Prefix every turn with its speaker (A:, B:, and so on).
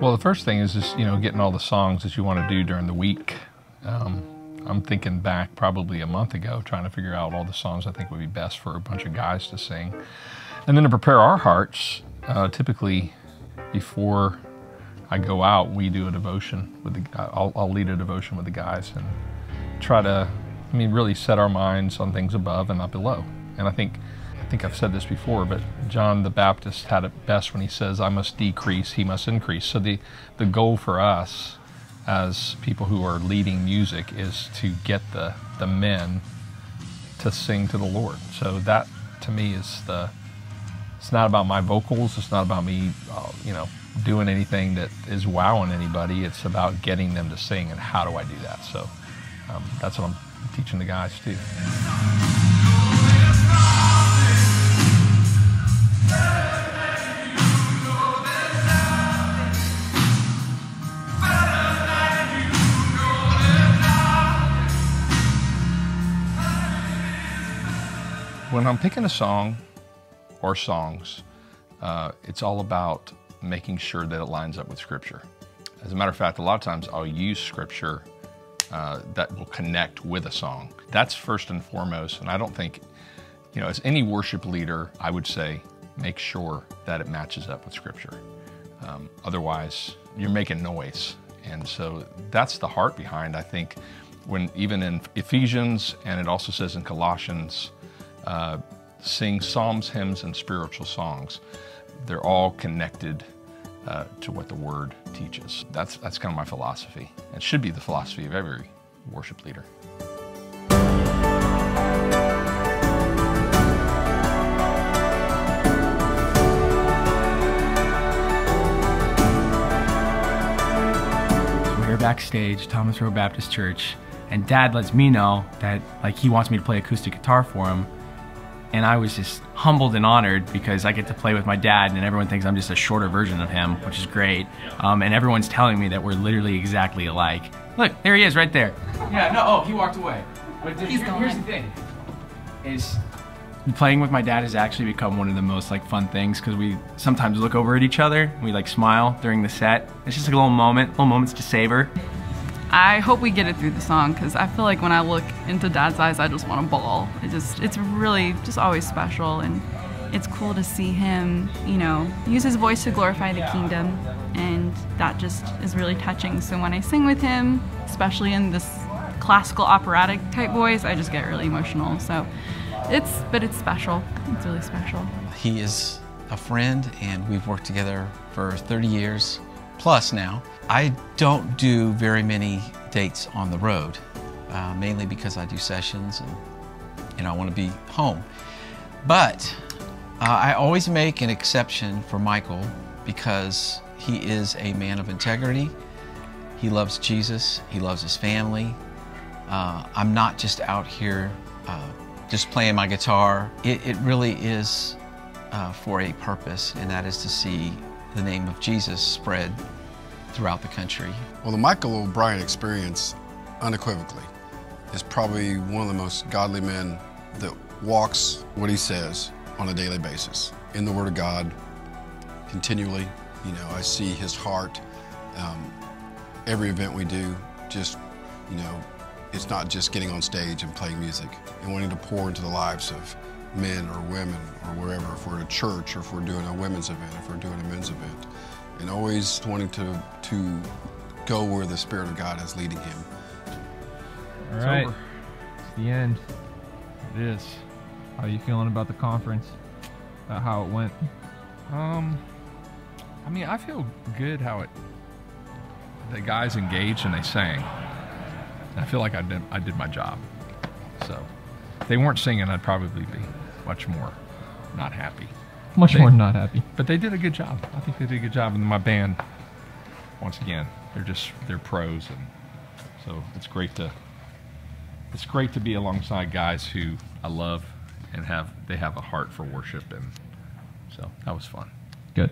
A: Well, the first thing is just you know getting all the songs that you want to do during the week. Um, I'm thinking back probably a month ago, trying to figure out all the songs I think would be best for a bunch of guys to sing, and then to prepare our hearts. Uh, typically, before I go out, we do a devotion with the. I'll, I'll lead a devotion with the guys and try to, I mean, really set our minds on things above and not below. And I think I think I've said this before, but John the Baptist had it best when he says, I must decrease, he must increase. So the, the goal for us as people who are leading music is to get the, the men to sing to the Lord. So that to me is the, it's not about my vocals, it's not about me, uh, you know, doing anything that is wowing anybody. It's about getting them to sing and how do I do that. So um, that's what I'm teaching the guys too. when I'm picking a song or songs, uh, it's all about making sure that it lines up with Scripture. As a matter of fact, a lot of times I'll use Scripture uh, that will connect with a song. That's first and foremost, and I don't think, you know, as any worship leader, I would say make sure that it matches up with Scripture. Um, otherwise, you're making noise. And so that's the heart behind, I think, when even in Ephesians and it also says in Colossians, uh, sing psalms, hymns, and spiritual songs. They're all connected uh, to what the Word teaches. That's, that's kind of my philosophy. It should be the philosophy of every worship leader.
B: Backstage, Thomas Road Baptist Church, and Dad lets me know that like he wants me to play acoustic guitar for him and I was just humbled and honored because I get to play with my dad and everyone thinks I'm just a shorter version of him, which is great. Um, and everyone's telling me that we're literally exactly alike. Look, there he is right there. Yeah, no, oh, he walked away. But He's here, here's the thing, is playing with my dad has actually become one of the most like fun things because we sometimes look over at each other, we like smile during the set. It's just like a little moment, little moments to savor.
C: I hope we get it through the song because I feel like when I look into Dad's eyes, I just want to bawl. It just, it's really just always special, and it's cool to see him, you know, use his voice to glorify the kingdom, and that just is really touching. So when I sing with him, especially in this classical operatic type voice, I just get really emotional. So it's, but it's special. It's really special.
D: He is a friend, and we've worked together for 30 years plus now. I don't do very many dates on the road, uh, mainly because I do sessions and you know I want to be home. But uh, I always make an exception for Michael because he is a man of integrity. He loves Jesus. He loves his family. Uh, I'm not just out here uh, just playing my guitar. It, it really is uh, for a purpose, and that is to see the name of Jesus spread throughout the country.
E: Well, the Michael O'Brien experience, unequivocally, is probably one of the most godly men that walks what he says on a daily basis in the Word of God continually. You know, I see his heart. Um, every event we do, just, you know, it's not just getting on stage and playing music and wanting to pour into the lives of men or women or wherever, if we're at a church or if we're doing a women's event, if we're doing a men's event, and always wanting to, to go where the Spirit of God is leading him.
F: All right, it's, it's the end. It is. How are you feeling about the conference? About how it went?
A: Um, I mean, I feel good how it. The guys engaged and they sang. I feel like I did. I did my job. So, if they weren't singing, I'd probably be much more not happy.
F: Much they, more not happy.
A: But they did a good job. I think they did a good job. And my band, once again, they're just they're pros, and so it's great to it's great to be alongside guys who I love and have they have a heart for worship, and so that was fun.
F: Good.